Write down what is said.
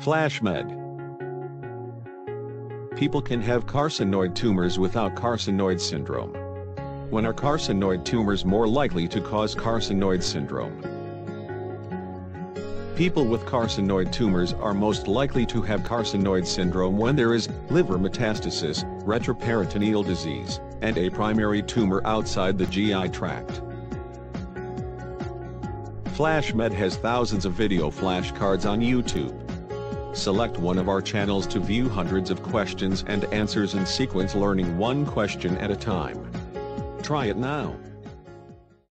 FlashMed. People can have carcinoid tumors without carcinoid syndrome. When are carcinoid tumors more likely to cause carcinoid syndrome? People with carcinoid tumors are most likely to have carcinoid syndrome when there is liver metastasis, retroperitoneal disease, and a primary tumor outside the GI tract. FlashMed has thousands of video flashcards on YouTube. Select one of our channels to view hundreds of questions and answers in sequence learning one question at a time. Try it now.